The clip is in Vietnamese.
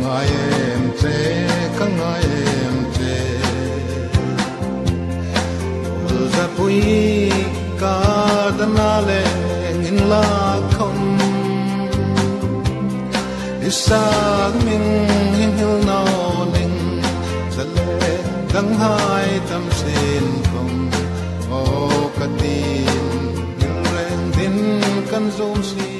ngai em che ka ngai em che za pui ka da na le ngin la khom xa min hin hil no ning za le dang hai tam sin khom o ka tin reng din kan zoom si.